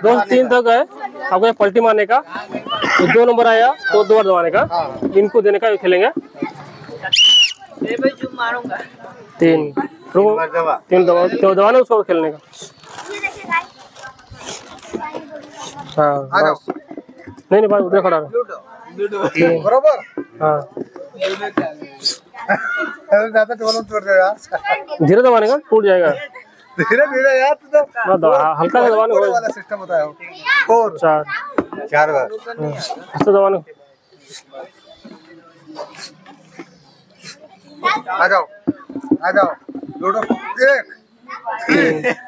दो तीन तक है। आपको पलटी मारने का। तो दो नंबर आया तो दो बार दबाने का। इनको देने का खेलेंगे। तीन। रुको तीन दबा तो दबाना उसको खेलने का। हाँ नहीं नहीं भाई उधर खड़ा रहो। तीन। हाँ। यार। धीरे दबाने का टूट जाएगा। धीरे धीरे यार तो हल्का सा दबाने वाला सिस्टम बताया। फोर चार। चार बार। हाँ, दबाने आ जाओ। आ जाओ। लूडो एक।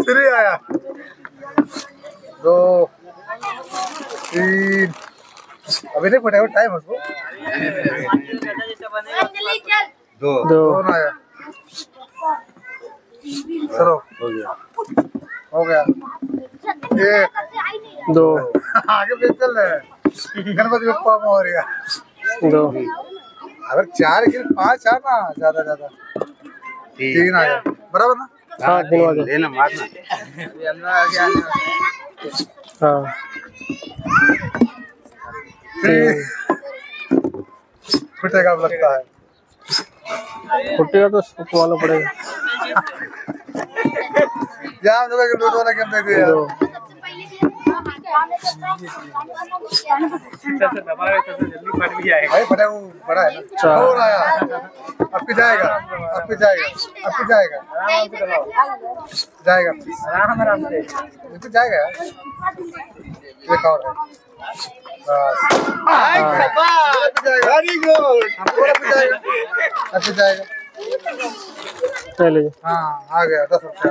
थ्री आया। दो। तीन। अभी नहीं पड़ा टाइम उसको दो। दो। आया। चलो। हो गया। हो गया। एक दो। आगे भी चल रहे गणपति बप्पा मोरिया दो। अगर चार गिर पाँच आ ना ज़्यादा ज़्यादा। तीन आया बराबर ना? हाँ तीन बार दो। लेना मारना। हाँ। तीन फुटेगा लगता है। फुटेगा तो सबको मालूम पड़ेगा। जा हम लोग के लूडो वाला गेम दे दिया दो भाई बड़ा वो बड़ा है ना? चार। और आया अब भी जाएगा अब भी जाएगा अब भी जाएगा। जाएगा। आराम आराम से ये तो जाएगा यार। एक और है। वेरी गुड अब जाएगा। अब चले हाँ आ गया दस रुपया।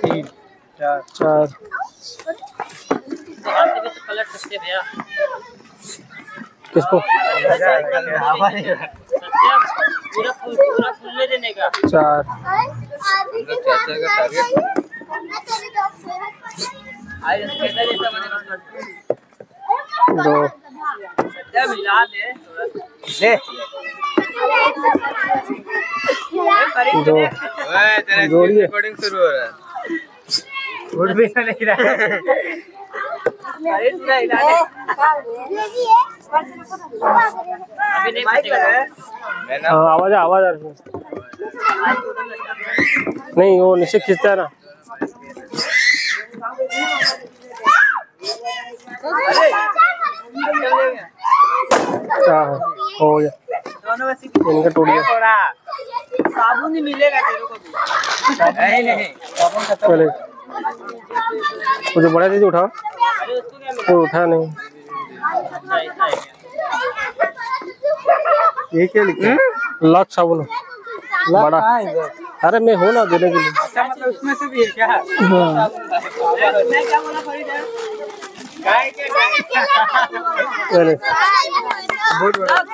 तीन चार चार। किसको? चार। चाचा का टारगेट दो। दो ओए तेरा जोड़िए। रिकॉर्डिंग शुरू हो रहा है। मैं ना हाँ आवाज़ आवाज़ आ रही है। नहीं वो नीचे खींचता है ना। चार हो गया। इनका टूट गया। साबुन मिलेगा तेरे को भी। नहीं नहीं चले कुछ बड़ा चीज़ उठाओ अरे उसको क्या कोई उठा नहीं। ये क्या लिखा लक्स साबुन। बड़ा। अरे मैं हूँ ना देने के लिए। अच्छा मतलब उसमें से भी है क्या? हाँ, बहुत बड़ा।